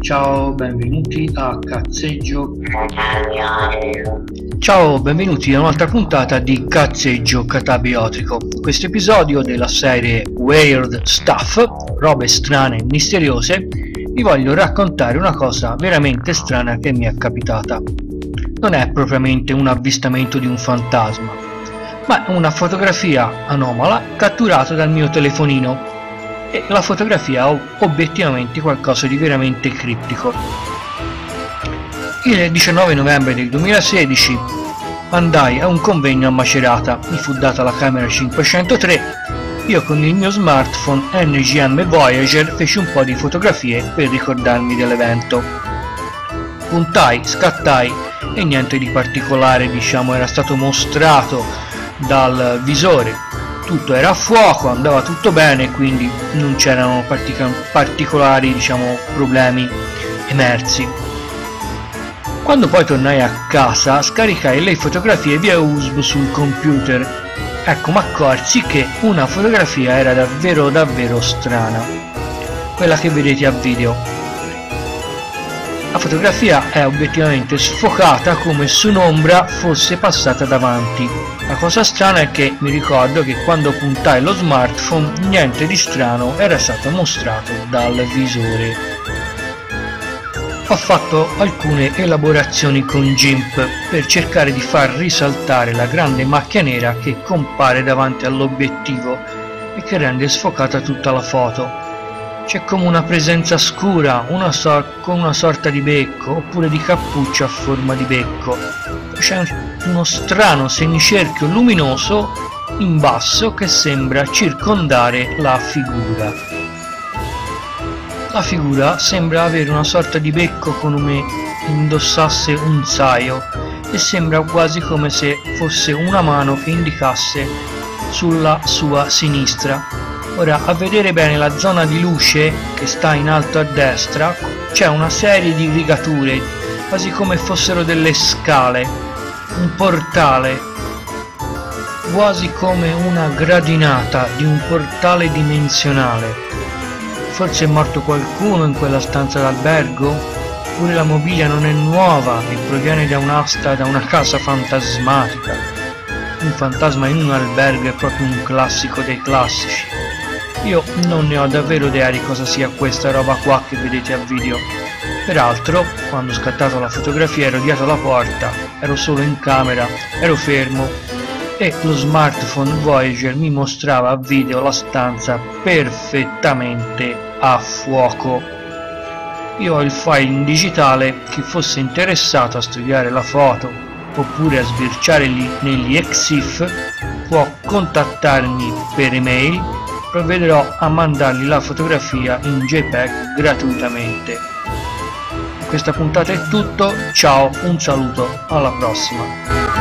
Ciao, benvenuti a Cazzeggio. Ciao, benvenuti a un'altra puntata di Cazzeggio Catabiotico. Questo episodio della serie Weird Stuff, robe strane e misteriose, vi voglio raccontare una cosa veramente strana che mi è capitata. Non è propriamente un avvistamento di un fantasma, ma una fotografia anomala catturata dal mio telefonino e la fotografia ha obiettivamente qualcosa di veramente criptico. Il 19 novembre del 2016 andai a un convegno a Macerata, mi fu data la camera 503, io con il mio smartphone NGM Voyager feci un po' di fotografie per ricordarmi dell'evento. Puntai, scattai e niente di particolare diciamo era stato mostrato dal visore tutto era a fuoco, andava tutto bene, quindi non c'erano particolari diciamo, problemi emersi. Quando poi tornai a casa scaricai le fotografie via USB sul computer. Ecco, mi accorsi che una fotografia era davvero davvero strana. Quella che vedete a video. La fotografia è obiettivamente sfocata come se un'ombra fosse passata davanti. La cosa strana è che mi ricordo che quando puntai lo smartphone niente di strano era stato mostrato dal visore. Ho fatto alcune elaborazioni con GIMP per cercare di far risaltare la grande macchia nera che compare davanti all'obiettivo e che rende sfocata tutta la foto c'è come una presenza scura, una con una sorta di becco, oppure di cappuccio a forma di becco. C'è uno strano semicerchio luminoso in basso che sembra circondare la figura. La figura sembra avere una sorta di becco come indossasse un saio e sembra quasi come se fosse una mano che indicasse sulla sua sinistra Ora, a vedere bene la zona di luce che sta in alto a destra, c'è una serie di rigature, quasi come fossero delle scale, un portale, quasi come una gradinata di un portale dimensionale. Forse è morto qualcuno in quella stanza d'albergo? Oppure la mobilia non è nuova e proviene da un'asta da una casa fantasmatica? Un fantasma in un albergo è proprio un classico dei classici. Io non ne ho davvero idea di cosa sia questa roba qua che vedete a video. Peraltro, quando ho scattato la fotografia ero dietro la porta, ero solo in camera, ero fermo e lo smartphone Voyager mi mostrava a video la stanza perfettamente a fuoco. Io ho il file in digitale, chi fosse interessato a studiare la foto oppure a sbirciare negli EXIF può contattarmi per email provvederò a mandargli la fotografia in JPEG gratuitamente. Questa puntata è tutto, ciao, un saluto, alla prossima!